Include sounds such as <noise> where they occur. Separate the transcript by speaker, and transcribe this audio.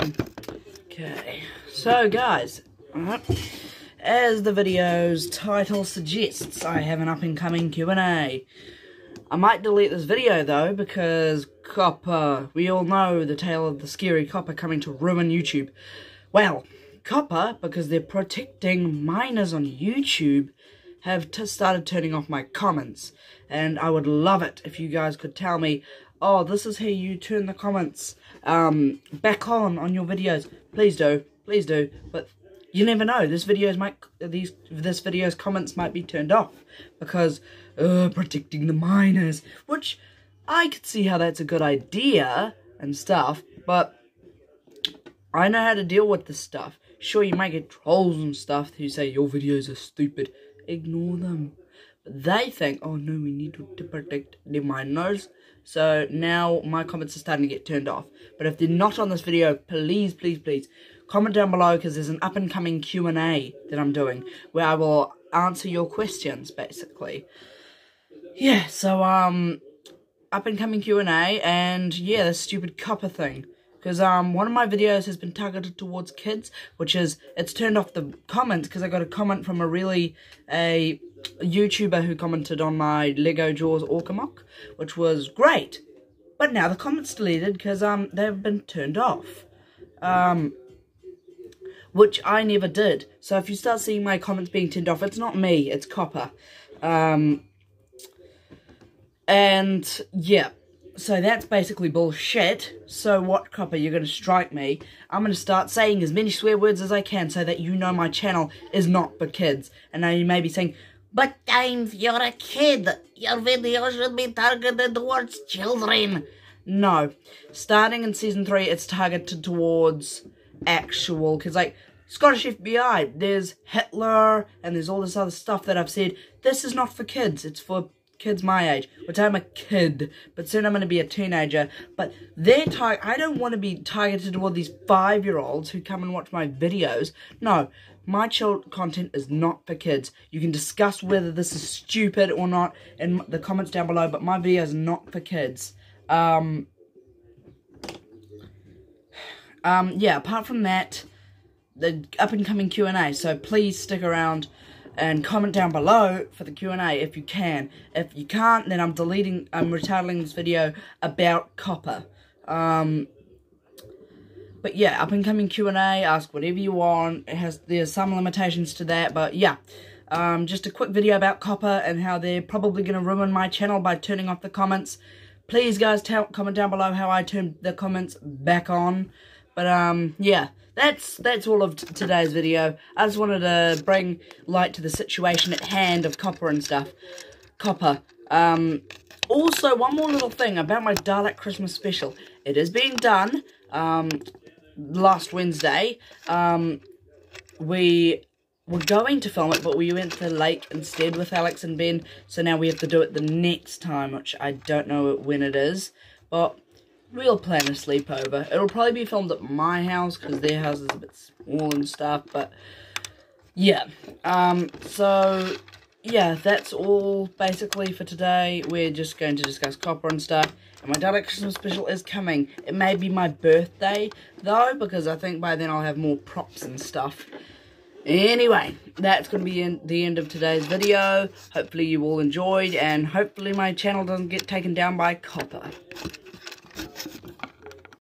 Speaker 1: Okay. So, guys, as the video's title suggests, I have an up-and-coming Q&A. I might delete this video, though, because COPPA, we all know the tale of the scary COPPA coming to ruin YouTube. Well, COPPA, because they're protecting minors on YouTube, have started turning off my comments. And I would love it if you guys could tell me, oh, this is how you turn the comments um, back on on your videos. Please do, please do. But you never know. This video's might these this video's comments might be turned off because uh, protecting the minors, which I could see how that's a good idea and stuff, but I know how to deal with this stuff. Sure, you might get trolls and stuff who say your videos are stupid. Ignore them. They think, oh no, we need to, to protect the minors. So now my comments are starting to get turned off. But if they're not on this video, please, please, please, comment down below because there's an up and coming Q&A that I'm doing where I will answer your questions, basically. Yeah, so, um, up and coming Q&A and yeah, the stupid COPPA thing because um one of my videos has been targeted towards kids, which is it's turned off the comments because I got a comment from a really a YouTuber who commented on my Lego Jaws Orca MOC, which was great. But now the comments deleted because um they've been turned off. Um which I never did. So if you start seeing my comments being turned off, it's not me, it's COPPA. Um and yeah, so that's basically bullshit. So what, COPPA, you're going to strike me. I'm going to start saying as many swear words as I can so that you know my channel is not for kids. And now you may be saying, but James, you're a kid. Your video should be targeted towards children. No. Starting in Season 3, it's targeted towards actual kids. Like, Scottish FBI, there's Hitler, and there's all this other stuff that I've said. This is not for kids. It's for kids my age, which I'm a kid, but soon I'm going to be a teenager. But they're tar- I don't want to be targeted toward these five-year-olds who come and watch my videos. No, my child content is not for kids. You can discuss whether this is stupid or not in the comments down below, but my video is not for kids. Um, <sighs> um, yeah, apart from that, the up-and-coming Q&A, so please stick around and comment down below for the Q&A if you can. If you can't, then I'm deleting, I'm retitling this video about COPPA. Um, but yeah, up and coming Q&A, ask whatever you want. It has There's some limitations to that, but yeah. Um, just a quick video about COPPA and how they're probably going to ruin my channel by turning off the comments. Please, guys, tell, comment down below how I turn the comments back on. But, um, yeah that's that's all of today's video. I just wanted to bring light to the situation at hand of COPPA and stuff. COPPA. Um, also, one more little thing about my Dalek Christmas special. It is being done um, last Wednesday. Um, we were going to film it, but we went to the lake instead with Alex and Ben. So now we have to do it the next time, which I don't know when it is. But we'll plan a sleepover. It'll probably be filmed at my house because their house is a bit small and stuff, but yeah. Um, so yeah, that's all basically for today. We're just going to discuss COPPA and stuff. And my Dalek Christmas special is coming. It may be my birthday, though, because I think by then I'll have more props and stuff. Anyway, that's going to be the end of today's video. Hopefully you all enjoyed, and hopefully my channel doesn't get taken down by COPPA.